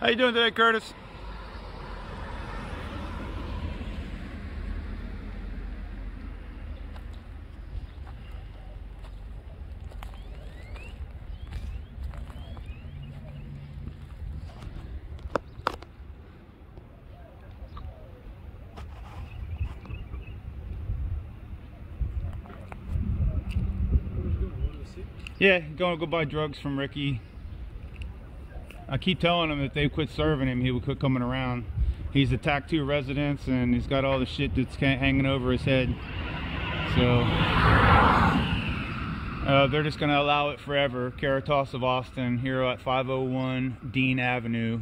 How you doing today, Curtis? Yeah, going to go buy drugs from Ricky. I keep telling him that they quit serving him, he would quit coming around. He's attacked two residents and he's got all the shit that's hanging over his head. So uh, they're just going to allow it forever. Caritas of Austin here at 501 Dean Avenue.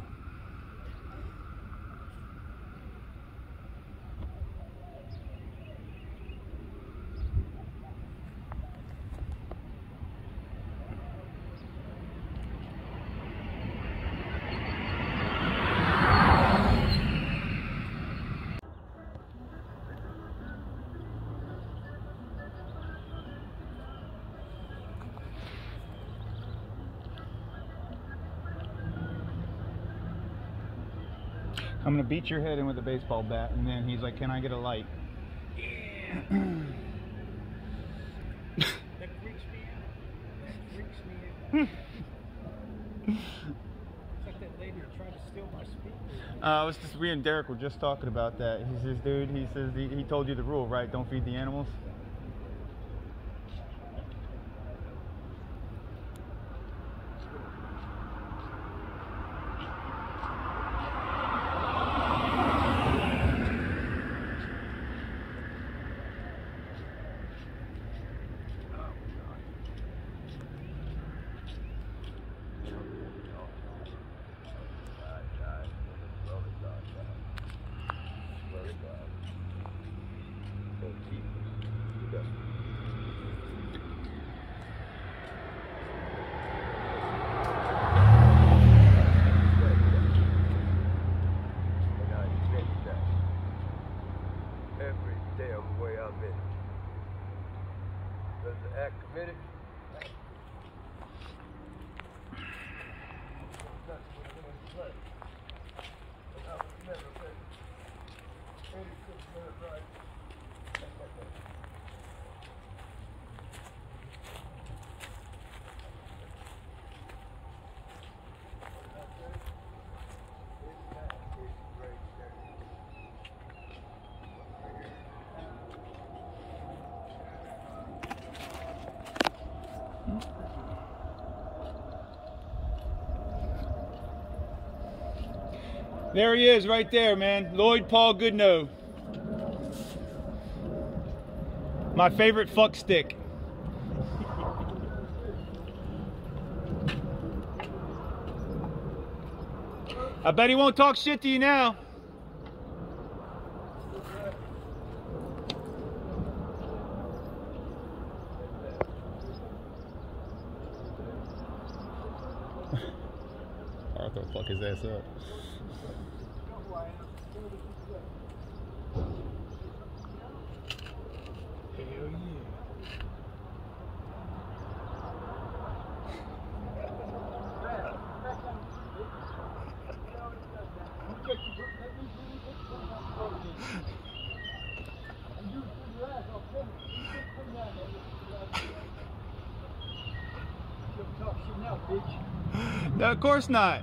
I'm gonna beat your head in with a baseball bat, and then he's like, "Can I get a light?" Yeah. That freaks me out. That freaks me out. it's like that lady who tried to steal my speaker. Uh, it was just we and Derek were just talking about that. He says, "Dude," he says, he, he told you the rule, right? Don't feed the animals. Does the act committed? There he is, right there, man. Lloyd Paul Goodnoe. My favorite fuck stick. I bet he won't talk shit to you now. Arthur fuck his ass up. No, of course not.